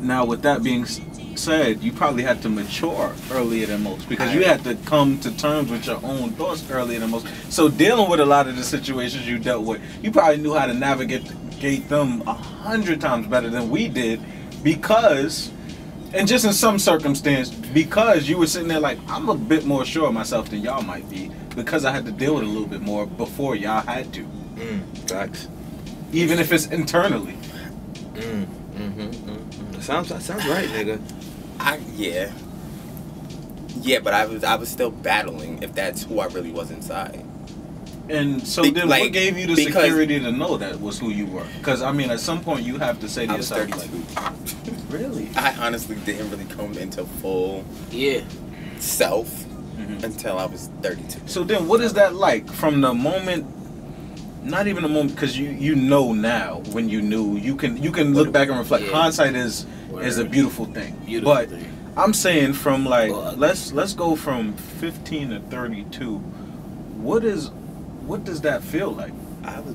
now with that being said, you probably had to mature earlier than most because you had to come to terms with your own thoughts earlier than most. So dealing with a lot of the situations you dealt with, you probably knew how to navigate them a hundred times better than we did because and just in some circumstance because you were sitting there like i'm a bit more sure of myself than y'all might be because i had to deal with it a little bit more before y'all had to Mm, facts. even if it's internally sounds that sounds right, nigga. I yeah. Yeah, but I was I was still battling if that's who I really was inside. and so Be- then like, what gave you the security to know that was who you were because i mean at some point you have to say to I yourself 32. like really I honestly didn't really come into full Yeah. self Mhm. until I was 32. so then what is that like from the moment not even a moment because you you know now when you knew you can you can look back and reflect Yeah. hindsight is is a beautiful thing Beautiful but thing. I'm saying from like let's let's go from 15 to 32. What is what does that feel like? I was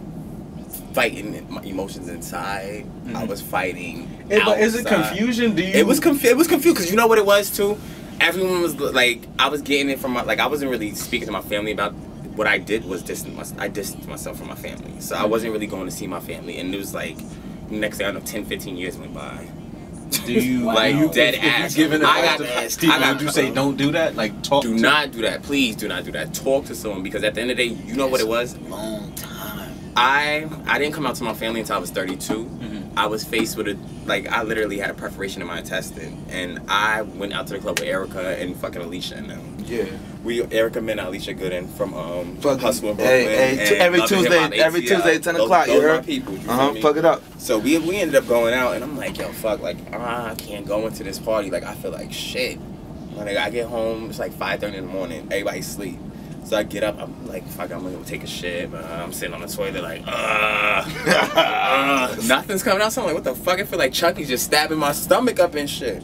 fighting my emotions inside. I Mhm. was fighting. Eh, but is it confusion? Do you? It was confu- It was confused because you know what it was too. Everyone was like, I was getting it from my like I wasn't really speaking to my family about what I did was distance. My, I distanced myself from my family, so I wasn't really going to see my family. And it was like next thing I know, 10, 15 years went by. Do you Wow. like you Dead if, if ass. you giving I got- to people? I got- would you say don't do that? Like talk. Do not do that. Please do not do that. Talk to someone because at the end of the day, you know what it was. Long time. I I didn't come out to my family until I was 32. Mhm. I was faced with a like I literally had a preparation in my intestine, and I went out to the club with Erica and fucking Alicia and them. Yeah. We Erica Mena, Alicia Gooden from um Fucking- Hustle in hey, Brooklyn. hey, t- and every and Tuesday- every. Tuesday, 10 Those- o'clock, you Those heard? people. You Uh huh. Fuck it up. So we we ended up going out, and I'm like, yo, fuck, like ah, I can't go into this party. Like I feel like shit. When I get home, it's like 5:30 in the morning. Everybody sleep. So I get up, I'm like, fuck, I'm gonna go take a shit. Man. I'm sitting on the toilet like, uh, nothing's coming out. So I'm like, what the fuck? I feel like Chucky's just stabbing my stomach up and shit.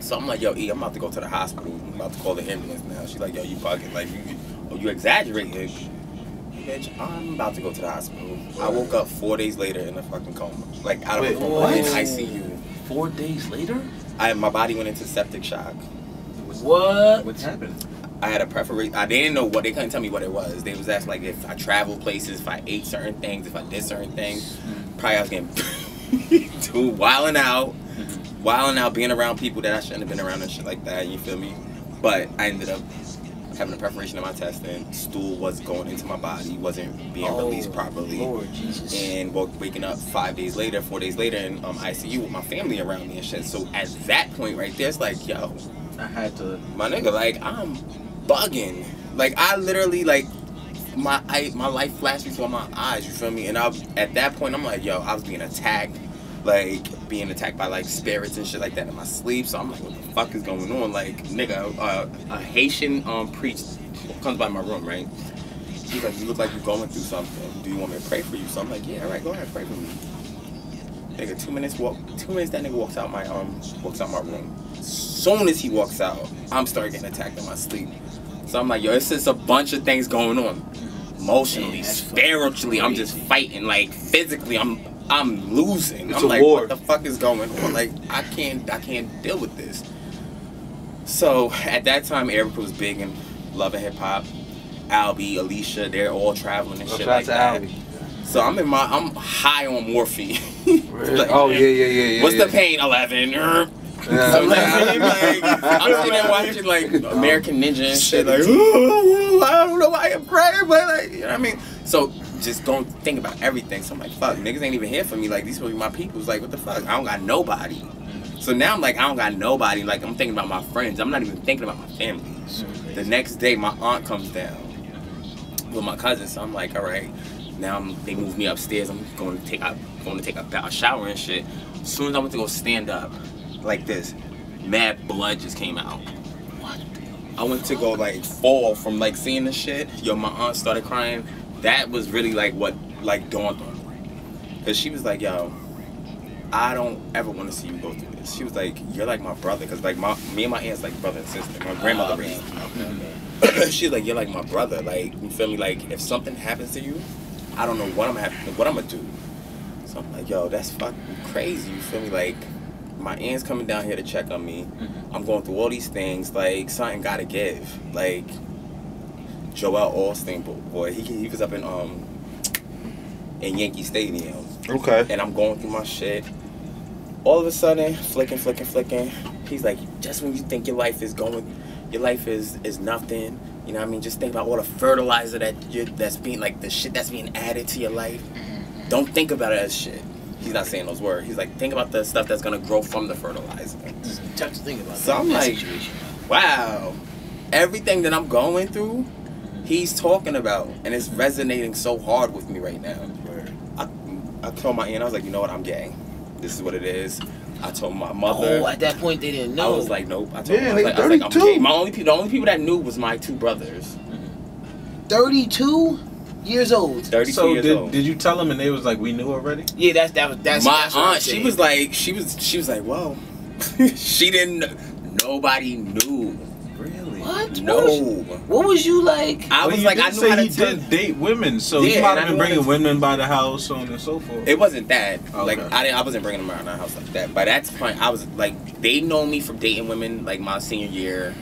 So I'm like, yo, E, I'm about to go to the hospital. I'm about to call the ambulance now. She's like, yo, you bugging. Like, you, oh, you exaggerating. Bitch, I'm about to go to the hospital. I woke up four days later in a fucking coma. Like, out of Wait, a coma what? in ICU. Four days later. I, my body went into septic shock. What? What happened? I had a preparation. I didn't know what they couldn't tell me what it was. They was asking like if I traveled places, if I ate certain things, if I did certain things. Probably I was getting too wilding out, wilding out, being around people that I shouldn't have been around and shit like that. You feel me? But I ended up having a preparation of my testing. Stool was going into my body, wasn't being released properly. Oh, Lord Jesus. And woke, waking up five days later, four days later in um, ICU with my family around me and shit. So at that point right there, it's like, yo, I had to. my nigga, like I'm bugging. Like I literally like my I, my life flashed before my eyes. You feel me? And I at that point I'm like, yo, I was being attacked, like being attacked by like spirits and shit like that in my sleep. So I'm like, what the fuck is going on? Like nigga, uh, a Haitian um priest comes by my room, right? He's like, you look like you're going through something. Do you want me to pray for you? So I'm like, yeah, all right, go ahead, pray for me. Nigga, two minutes walk, two minutes. That nigga walks out my um, walks out my room. Soon as he walks out, I'm starting getting attacked in my sleep. So I'm like, yo, it's just a bunch of things going on. Emotionally, Man, spiritually, I'm just fighting. Like physically, I'm I'm losing. It's I'm a like, war. what the fuck is going on? Like I can't I can't deal with this. So at that time, Erica was big in love and hip hop. Albie, Alicia, they're all traveling and Shout shit like to that. Albie. So I'm in my I'm high on morphine. Oh, like, oh yeah, yeah, yeah, yeah. What's yeah. the pain? Eleven. Yeah. So like, I'm like, I'm sitting there watching like American Ninja and shit. Like, "Ooh, I don't know why I'm crying, but like, you know what I mean. So just don't think about everything. So I'm like, fuck, niggas ain't even here for me. Like these people, my people's like, what the fuck? I don't got nobody. So now I'm like, I don't got nobody. Like I'm thinking about my friends. I'm not even thinking about my family. The next day, my aunt comes down with my cousin. So I'm like, all right. Now I'm, they move me upstairs. I'm going to take I'm going to take a, a shower and shit. As soon as I went to go stand up, like this, mad blood just came out. What? I went to go like fall from like seeing the shit. Yo, my aunt started crying. That was really like what like dawned on me. Cause she was like, yo, I don't ever want to see you go through this. She was like, you're like my brother. Cause like my me and my aunt's like brother and sister. My grandmother Oh, raised me. Okay, okay. She's like, you're like my brother. Like, you feel me? Like, if something happens to you, I don't know what I'm have, what I'm gonna do. So I'm like, yo, that's fucking crazy. You feel me? Like, my aunt's coming down here to check on me. Mhm. I'm going through all these things. Like something gotta give. Like Joel Osteen, boy, he he was up in um in Yankee Stadium, Okay. and I'm going through my shit. All of a sudden, flicking, flicking, flicking. He's like, just when you think your life is going, your life is is nothing. You know what I mean? Just think about all the fertilizer that you that's being like the shit that's being added to your life. Don't think about it as shit. He's not saying those words. He's like, think about the stuff that's gonna grow from the fertilizer. It's tough to think about. So that, I'm that like- situation. Wow. Everything that I'm going through, he's talking about, and it's resonating so hard with me right now. I, I told my aunt, I was like, you know what, I'm gay. This is what it is. I told my mother. Oh, at that point they didn't know. I was like, nope. I told Yeah, her, I was like, I was like, I'm 32. gay. My only people, the only people that knew was my two brothers. 32 years old. 32 So years did, old. did you tell them and they was like, we knew already? Yeah, that's that was that's my that's aunt, she was like, she was, she was like, whoa, she didn't. Nobody knew. Really? what? No. What was, what was you like? I Well, was like, did I knew say how to he tell. did date women, so Yeah, he might have been knew bringing to- women by the house, so on and so forth. It wasn't that. Okay. Like I didn't. I wasn't bringing them around our house like that. By that point. I was like, they know me from dating women like my senior year,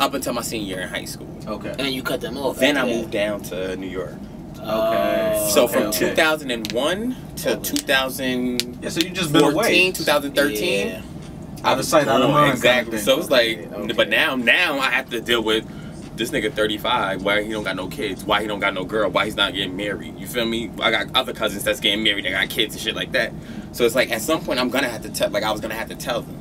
up until my senior year in high school. okay. and then you cut them off. Then I that. moved down to New York. Oh, so okay, from okay. 2001 to Okay. 2014, Yeah, so you just been away. 2013. Yeah. Out of sight, out of gone, mind. Exactly. Kind of So it's like, Yeah, okay. but now, now I have to deal with this nigga 35. Why he don't got no kids? Why he don't got no girl? Why he's not getting married? You feel me? I got other cousins that's getting married. They got kids and shit like that. So it's like at some point I'm gonna have to tell. Like I was gonna have to tell them.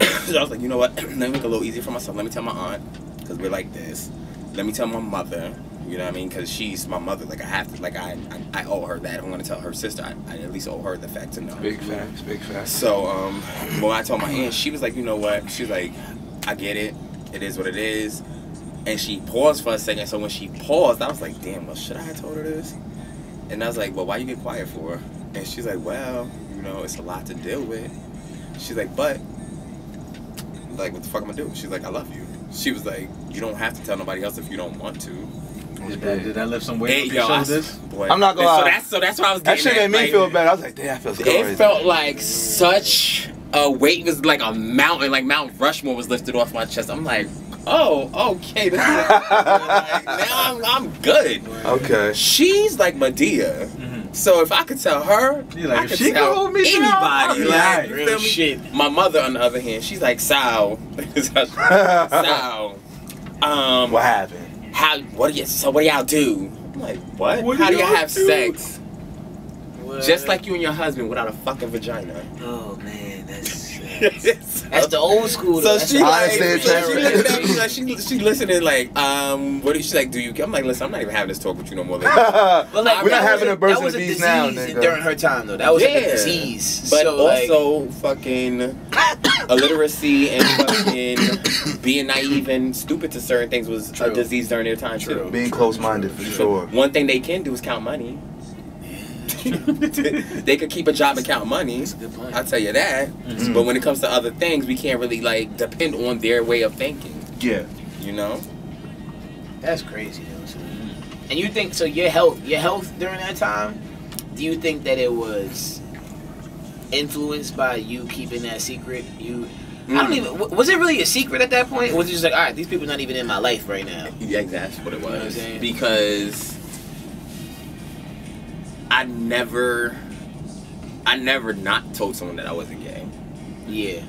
Mm-hmm. so I was like, you know what? Let me make it a little easier for myself. Let me tell my aunt because we're like this. Let me tell my mother. You know what I mean? Because she's my mother. Like I have to. Like I, I, I owe her that. I'm gonna tell her sister. I, I at least owe her the fact to know. Big facts, big facts. So um, when I told my aunt, she was like, you know what? She's like, I get it. It is what it is. And she paused for a second. So when she paused, I was like, damn, well, should I have told her this? And I was like, well, why you get quiet for? And she's like, well, you know, it's a lot to deal with. She's like, but, like, what the fuck am I do? She's like, I love you. She was like, you don't have to tell nobody else if you don't want to. Did that, did that lift some weight Hey, off your yo, I- shoulders? boy. I'm not gonna So that's so that's what I was That shit made me like, feel bad. I was like, damn, I feel good. It felt like such a weight was like a mountain, like Mount Rushmore was lifted off my chest. I'm like, oh, okay. This is like, now I'm, I'm good. Okay. She's like Madea. Mhm. So if I could tell her, You like, I if could she tell could hold me down, anybody. be Like, alright. you Real shit. My mother, on the other hand, she's like, Sal, Sal, um, what happened? How, what do you, so what do y'all do? I'm like, what? What how do you y'all have do? sex? What? Just like you and your husband without a fucking vagina. Oh man, that's that's, that's the old school. So. That's she the I like, understand so she transfer. looking at me like she she listening like um what is she like do you I'm like listen I'm not even having this talk with you no more later. But We're not having a burst that was of a bees now, nigga. during her time though. That was Yeah. a disease. but so, like, also fucking illiteracy and fucking being naive and stupid to certain things was a disease during their time True. too. Being close-minded for sure. One thing they can do is count money. they could keep a job and count money. that's a good point. I'll tell you that. Mhm. But when it comes to other things, we can't really like depend on their way of thinking. Yeah. You know? That's crazy though. So. And you think so? Your health, your health during that time. Do you think that it was influenced by you keeping that secret? You, I don't Mm. even. Was it really a secret at that point? Or was it just like, all right, these people are not even in my life right now? Yeah, that's what it You know what was. because I never, I never not told someone that I wasn't gay. Yeah.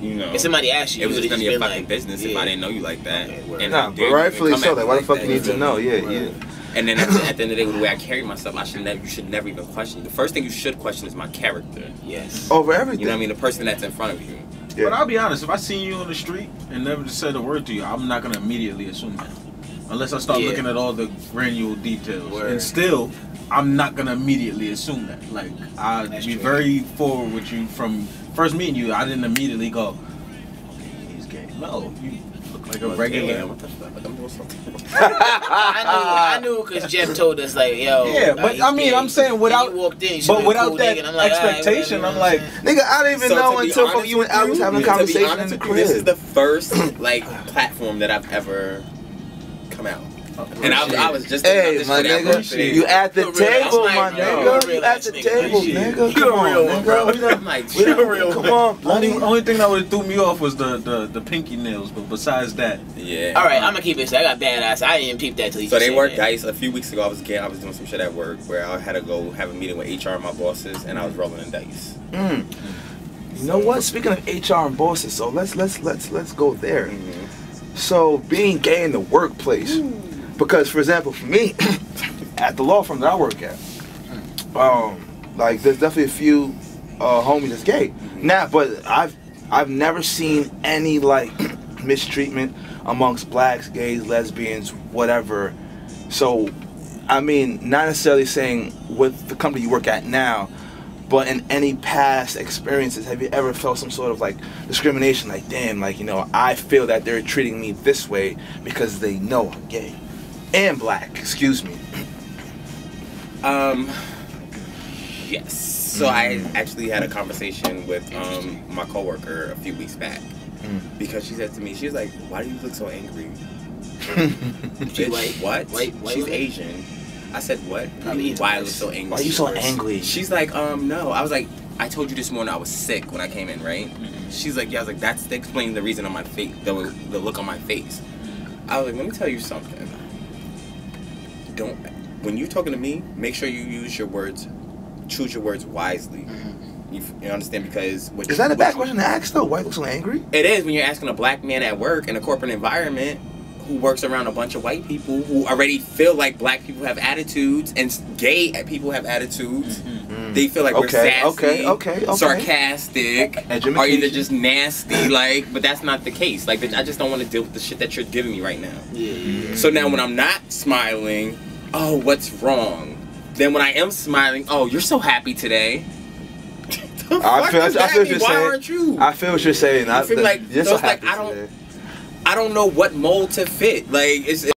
You know, If somebody asked you, it was you just would've none of your fucking like, business if. I didn't know you like that. Okay, and Nah, but rightfully so. at Like, why the fuck you need to know? Yeah, yeah. And then at the, at the end of the day, with the way I carry myself, I should never, you should never even question. The first thing you should question is my character. Yes. Over everything. You know what I mean? The person that's in front of you. Yeah. But I'll be honest, if I see you on the street and never just said a word to you, I'm not gonna immediately assume that. Unless I start Yeah. looking at all the granular details. Word. And still, I'm not gonna immediately assume that. Like I'd That's be true. very forward with you from first meeting you, I didn't immediately go, Okay, he's gay. No, you look like a Like, regular damn, what the fuck? I'm doing something. I knew, I knew, because Jeff told us like, yo. Yeah, but he's I mean, gay. I'm saying without- walked in, but without cool that nigga, I'm like, expectation, whatever, I'm like, Nigga, I didn't even So know until honest you and with I was having a to be conversation in the with you, This is the first like platform that I've ever come out. And I, was- I was just Hey, this my shit at work nigga, you at the You're a real table, my nigga, nigga. bro. You at the table, nigga. nigga. You're Come a on, real one, bro. nigga. I'm like, We chill. don't real. Come on, Only, bloody. only thing that would have threw me off was the, the, the pinky nails, but besides that, Yeah. All right, I'm gonna keep it. I got badass. I didn't even peep that till you. So just they said worked that. dice. A few weeks ago, I was getting, I was doing some shit at work where I had to go have a meeting with HR and my bosses, and I was rolling the dice. Mm. You know what? Speaking of HR and bosses, so let's let's let's let's go there. Mm-hmm. So being gay in the workplace, because for example, for me, at the law firm that I work at, um, like there's definitely a few uh, homies that's gay. Now, but I've I've never seen any like mistreatment amongst blacks, gays, lesbians, whatever. So, I mean, not necessarily saying with the company you work at now, but in any past experiences, have you ever felt some sort of like discrimination? Like, damn, like you know, I feel that they're treating me this way because they know I'm gay and black. Excuse me. Um, yes. So I actually had a conversation with um, my coworker a few weeks back Mm. because she said to me, she was like, "Why do you look so angry?" She Bitch, white? What? White- white She's woman? Asian. I said, "What? Probably Why I Asian. look so angry?" Why are you so angry? She's like, um, no. I was like, I told you this morning I was sick when I came in, right? Mm-hmm. She's like, yeah. I was like, that's explaining the reason on my face, the, the look on my face. I was like, let me tell you something. Don't, when you're talking to me, make sure you use your words, choose your words wisely. Mm-hmm. You, f- you understand? Because what Is that a what bad you- question to ask though? Why look so angry? It is when you're asking a black man at work in a corporate environment who works around a bunch of white people who already feel like black people have attitudes and gay people have attitudes. Mm-hmm. They feel like we're Okay, sassy, okay, okay, okay. sarcastic, Education. or either just nasty. Like, but that's not the case. Like, I just don't want to deal with the shit that you're giving me right now. Yeah, yeah, yeah. So now when I'm not smiling, oh, what's wrong? Then when I am smiling, oh, you're so happy today. I feel- I that feel what you're Why saying. aren't you? I feel what you're saying. I, feel like- so it's like, I don't- today. I don't know what mold to fit. Like it's